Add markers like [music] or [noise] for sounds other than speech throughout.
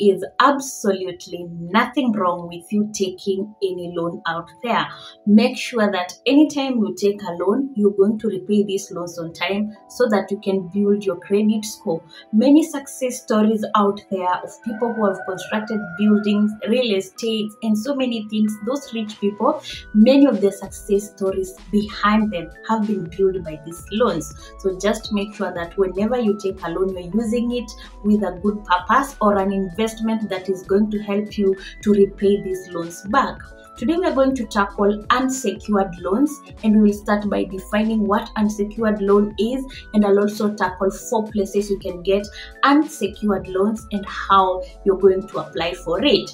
is absolutely nothing wrong with you taking any loan out there. Make sure that anytime you take a loan, you're going to repay these loans on time so that you can build your credit score. Many success stories out there of people who have constructed buildings, real estate, and so many things. Those rich people, many of the success stories behind them have been built by these loans. So just make sure that whenever you take a loan, you're using it with a good purpose or an investment that is going to help you to repay these loans back. Today we are going to tackle unsecured loans and we will start by defining what unsecured loan is and I'll also tackle four places you can get unsecured loans and how you're going to apply for it.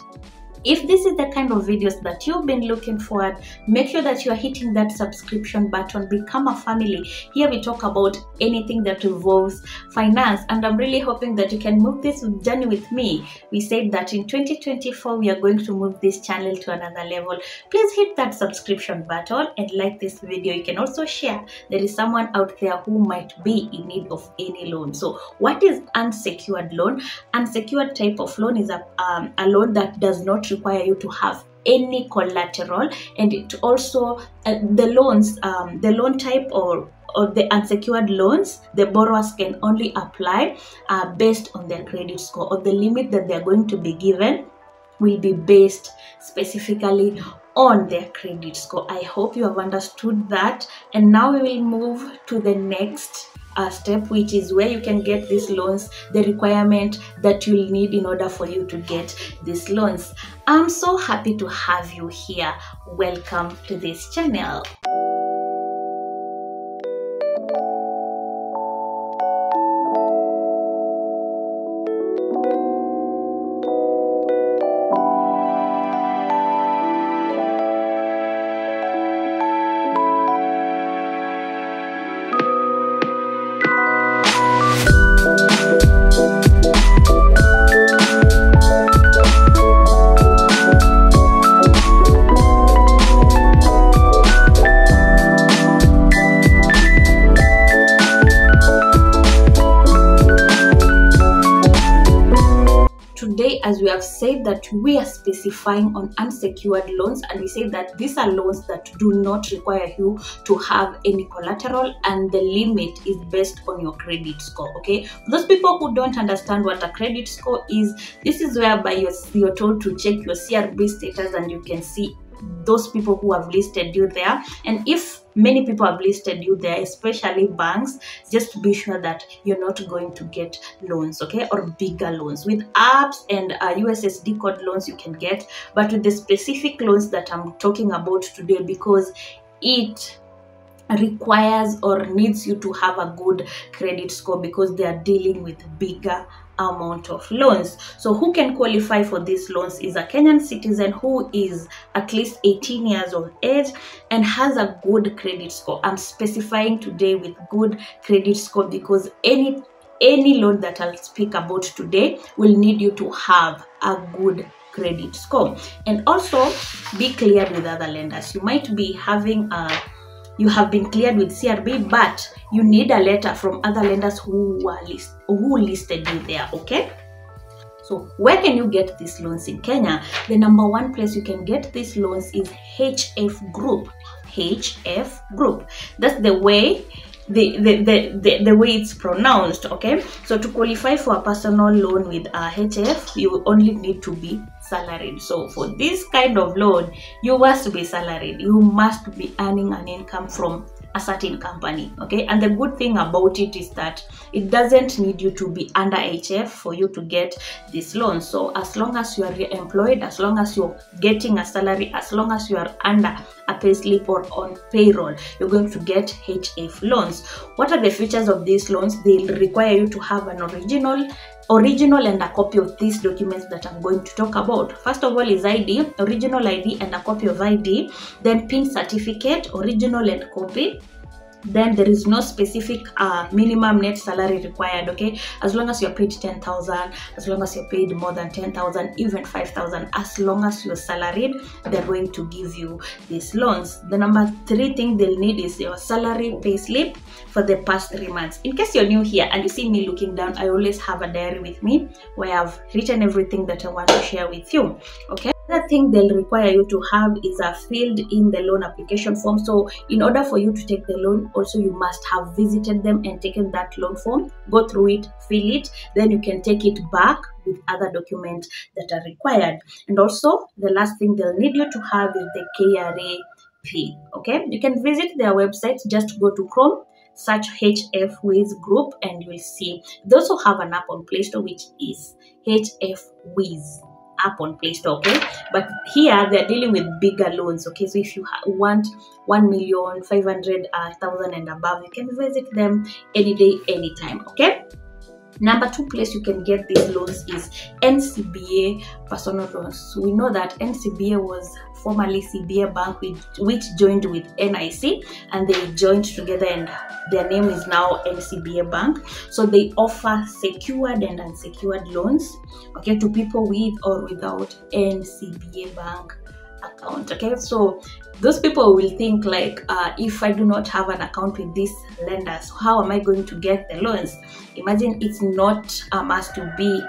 If this is the kind of videos that you've been looking for, make sure that you're hitting that subscription button, become a family. Here we talk about anything that involves finance, and I'm really hoping that you can move this journey with me. We said that in 2024, we are going to move this channel to another level. Please hit that subscription button and like this video. You can also share. There is someone out there who might be in need of any loan. So, what is unsecured loan? Unsecured type of loan is a, um, a loan that does not require you to have any collateral. And it also uh, the loans um, the loan type or or the unsecured loans the borrowers can only apply uh, based on their credit score or the limit that they're going to be given will be based specifically on their credit score. I hope you have understood that. And now we will move to the next uh, step which is where you can get these loans the requirement that you'll need in order for you to get these loans. I'm so happy to have you here. Welcome to this channel have said that we are specifying on unsecured loans and we say that these are loans that do not require you to have any collateral and the limit is based on your credit score okay? For those people who don't understand what a credit score is this is whereby you're, you're told to check your crb status and you can see those people who have listed you there. And if many people have listed you there especially banks just to be sure that you're not going to get loans okay? Or bigger loans. With apps and uh, ussd code loans you can get but with the specific loans that i'm talking about today because it requires or needs you to have a good credit score because they are dealing with bigger amount of loans. So who can qualify for these loans is a Kenyan citizen who is at least 18 years of age and has a good credit score. I'm specifying today with good credit score because any any loan that I'll speak about today will need you to have a good credit score and also be clear with other lenders. You might be having a you have been cleared with CRB, but you need a letter from other lenders who were list who listed you there. Okay. So where can you get these loans in Kenya? The number one place you can get these loans is HF Group. HF Group. That's the way the, the, the, the, the way it's pronounced okay so to qualify for a personal loan with uh, a hf you only need to be salaried. So for this kind of loan you must be salaried. You must be earning an income from a certain company okay? And the good thing about it is that it doesn't need you to be under hf for you to get this loan. So as long as you are employed as long as you're getting a salary as long as you are under a payslip or on payroll you're going to get hf loans. What are the features of these loans? They require you to have an original original and a copy of these documents that I'm going to talk about. First of all is ID, original ID and a copy of ID, then PIN certificate, original and copy, then there is no specific uh, minimum net salary required okay? As long as you're paid 10000 as long as you're paid more than 10000 even 5000 as long as you're salaried they're going to give you these loans. The number three thing they'll need is your salary pay slip for the past three months. In case you're new here and you see me looking down i always have a diary with me where i've written everything that i want to share with you okay Another thing they'll require you to have is a filled in the loan application form. So, in order for you to take the loan, also you must have visited them and taken that loan form, go through it, fill it, then you can take it back with other documents that are required. And also, the last thing they'll need you to have is the KRA P. Okay, you can visit their website, just go to Chrome search HF Whizz Group and you will see. They also have an app on Play Store which is HF Whizz app on Play Store, okay? But here they're dealing with bigger loans, okay? So if you want 1 million, 500,000 uh, and above, you can visit them any day, anytime, okay? Number two place you can get these loans is NCBA personal loans. We know that NCBA was formerly CBA Bank, which, which joined with NIC, and they joined together, and their name is now NCBA Bank. So they offer secured and unsecured loans, okay, to people with or without NCBA Bank account. Okay, so those people will think like uh, if i do not have an account with these lenders how am i going to get the loans? Imagine it's not a must to be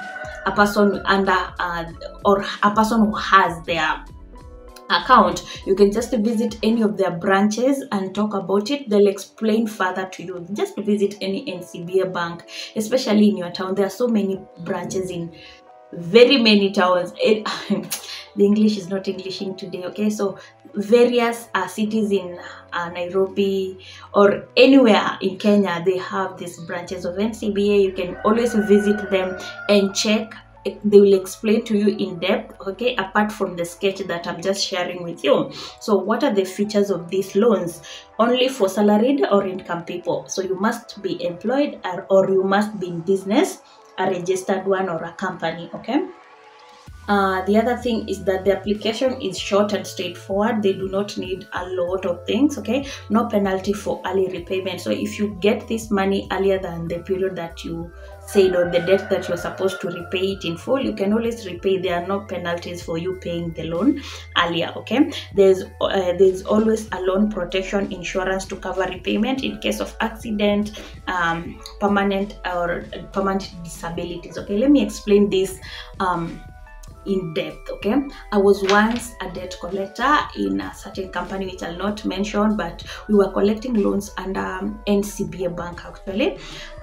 a person under uh, or a person who has their account. You can just visit any of their branches and talk about it. They'll explain further to you. Just visit any ncba bank especially in your town. There are so many branches in very many towns. It, [laughs] the english is not englishing today okay? So various uh, cities in uh, nairobi or anywhere in kenya they have these branches of ncba you can always visit them and check. They will explain to you in depth okay? Apart from the sketch that i'm just sharing with you. So what are the features of these loans? Only for salaried or income people. So you must be employed or, or you must be in business a registered one or a company okay uh, the other thing is that the application is short and straightforward. They do not need a lot of things. Okay, no penalty for early repayment. So if you get this money earlier than the period that you said or the debt that you're supposed to repay it in full, you can always repay. There are no penalties for you paying the loan earlier. Okay, there's uh, there's always a loan protection insurance to cover repayment in case of accident, um, permanent or permanent disabilities. Okay, let me explain this. Um, in depth okay? I was once a debt collector in a certain company which i'll not mention but we were collecting loans under um, ncba bank actually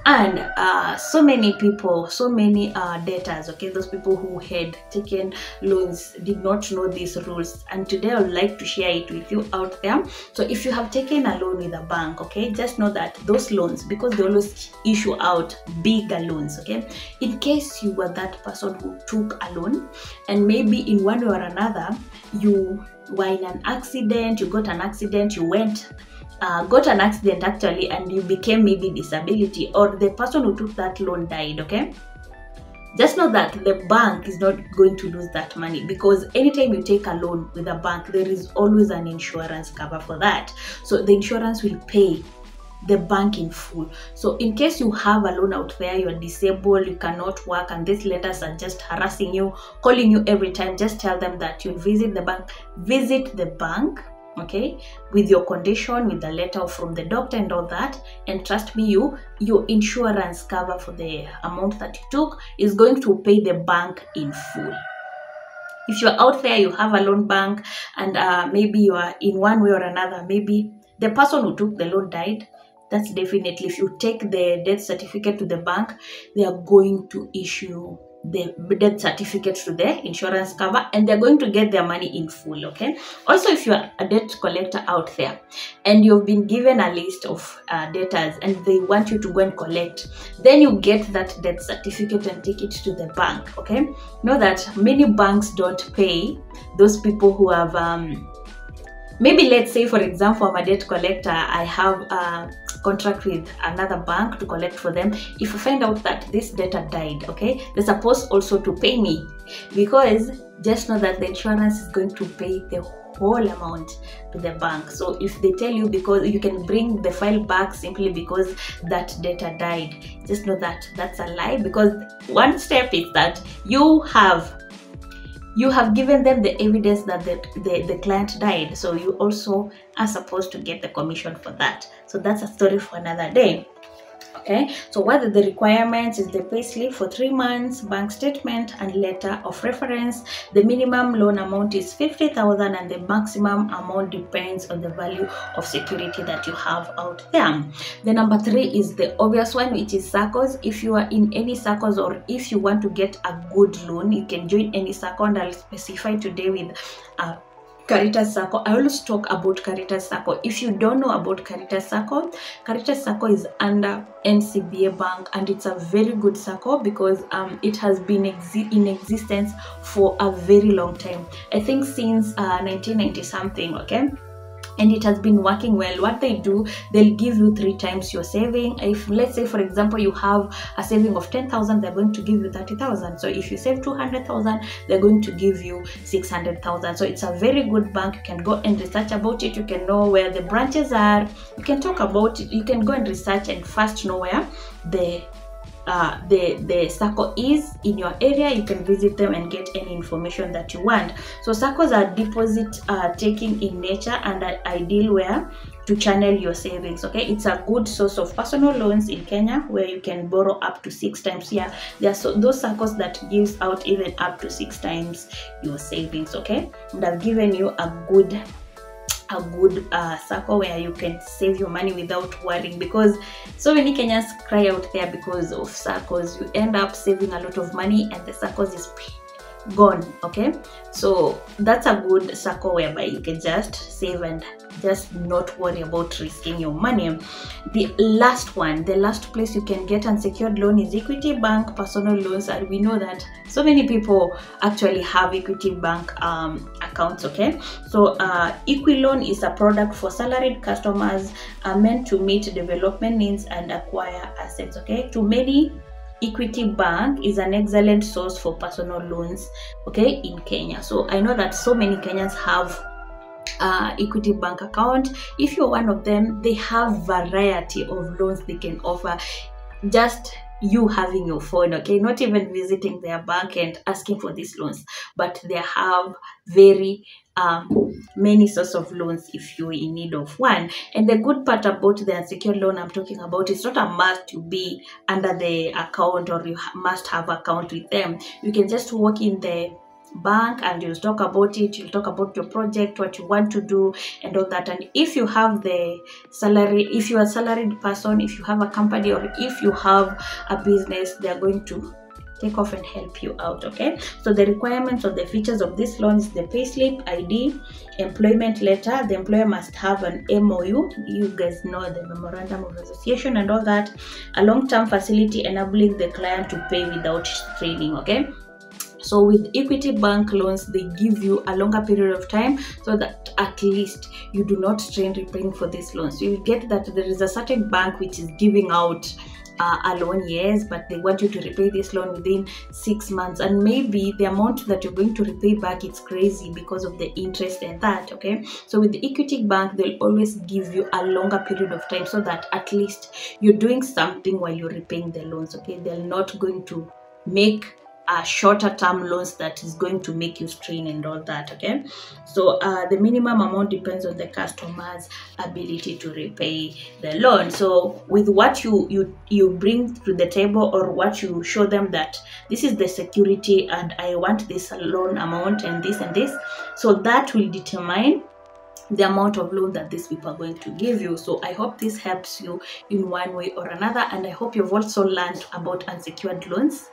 and uh, so many people so many uh, debtors okay those people who had taken loans did not know these rules. And today i would like to share it with you out there. So if you have taken a loan with a bank okay just know that those loans because they always issue out bigger loans okay in case you were that person who took a loan and maybe in one way or another you were in an accident you got an accident you went uh, got an accident actually and you became maybe disability or the person who took that loan died okay? Just know that the bank is not going to lose that money because anytime you take a loan with a bank there is always an insurance cover for that. So the insurance will pay the bank in full. So, in case you have a loan out there, you're disabled, you cannot work, and these letters are just harassing you, calling you every time, just tell them that you'll visit the bank. Visit the bank okay with your condition with the letter from the doctor and all that and trust me you your insurance cover for the amount that you took is going to pay the bank in full if you're out there you have a loan bank and uh, maybe you are in one way or another maybe the person who took the loan died that's definitely if you take the death certificate to the bank they are going to issue the death certificate to the insurance cover and they're going to get their money in full okay? Also if you're a debt collector out there and you've been given a list of uh, debtors and they want you to go and collect then you get that death certificate and take it to the bank okay? Know that many banks don't pay those people who have um, maybe let's say for example i'm a debt collector i have a contract with another bank to collect for them. If you find out that this debtor died okay they're supposed also to pay me. Because just know that the insurance is going to pay the whole amount to the bank. So if they tell you because you can bring the file back simply because that data died just know that that's a lie. Because one step is that you have you have given them the evidence that the, the, the client died so you also are supposed to get the commission for that. So that's a story for another day okay? So what are the requirements is the payslip for three months bank statement and letter of reference. The minimum loan amount is 50000 and the maximum amount depends on the value of security that you have out there. The number three is the obvious one which is circles if you are in any circles or if you want to get a good loan you can join any circle and I'll specify today with a Caritas Sacco. I always talk about Caritas Sacco. If you don't know about Caritas Sacco, Caritas Sacco is under NCBA Bank and it's a very good Sacco because um, it has been exi- in existence for a very long time. I think since uh, 1990 something, okay? And it has been working well. What they do they'll give you three times your saving. If let's say for example you have a saving of 10000 they're going to give you 30000 so if you save 200000 they're going to give you 600000 so it's a very good bank. You can go and research about it. You can know where the branches are. You can talk about it. You can go and research and first know where the uh, the the SACCO is in your area, you can visit them and get any information that you want. So circles are deposit uh, taking in nature and ideal where to channel your savings. Okay, it's a good source of personal loans in Kenya where you can borrow up to six times. Yeah, there are so, those circles that gives out even up to six times your savings. Okay, and I've given you a good a good uh, SACCO where you can save your money without worrying because so many Kenyans cry out there because of circles. You end up saving a lot of money and the circles is gone. Okay, so that's a good circle whereby you can just save and just not worry about risking your money. The last one, the last place you can get unsecured loan is Equity Bank personal loans, and we know that so many people actually have Equity Bank um, accounts. Okay, so uh, Equiloan is a product for salaried customers uh, meant to meet development needs and acquire assets. Okay, to many Equity Bank is an excellent source for personal loans, okay, in Kenya. So I know that so many Kenyans have uh, equity bank account if you're one of them they have variety of loans they can offer just you having your phone okay not even visiting their bank and asking for these loans but they have very um, many sorts of loans if you're in need of one. And the good part about the unsecured loan i'm talking about is not a must to be under the account or you must have account with them. You can just walk in the bank and you'll talk about it you'll talk about your project what you want to do and all that. And if you have the salary if you're a salaried person if you have a company or if you have a business they're going to take off and help you out okay? So the requirements of the features of this loan is the payslip id employment letter. The employer must have an mou you guys know the memorandum of association and all that. A long-term facility enabling the client to pay without straining okay? So with equity bank loans they give you a longer period of time so that at least you do not strain repaying for these loans. So you get that there is a certain bank which is giving out uh, a loan yes but they want you to repay this loan within six months. And maybe the amount that you're going to repay back it's crazy because of the interest and that okay? So with the equity bank they'll always give you a longer period of time so that at least you're doing something while you're repaying the loans okay? They're not going to make uh, shorter term loans that is going to make you strain and all that okay? So uh, the minimum amount depends on the customer's ability to repay the loan. So with what you you you bring to the table or what you show them that this is the security and i want this loan amount and this and this so that will determine the amount of loan that these people are going to give you. So I hope this helps you in one way or another. And I hope you've also learned about unsecured loans,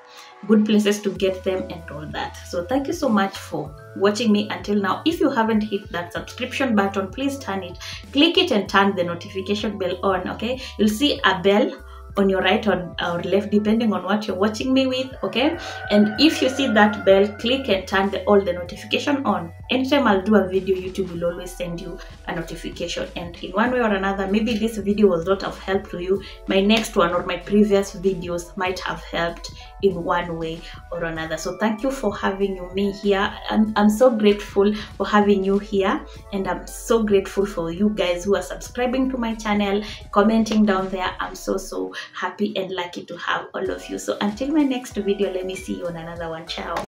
good places to get them, and all that. So thank you so much for watching me until now. If you haven't hit that subscription button, please turn it, click it, and turn the notification bell on. Okay, you'll see a bell on your right or, or left depending on what you're watching me with okay? And if you see that bell click and turn the all the notification on. Anytime i'll do a video youtube will always send you a notification and in one way or another. Maybe this video was not of help to you. My next one or my previous videos might have helped in one way or another. So thank you for having me here. I'm, I'm so grateful for having you here and I'm so grateful for you guys who are subscribing to my channel, commenting down there. I'm so, so happy and lucky to have all of you. So until my next video, let me see you on another one. Ciao.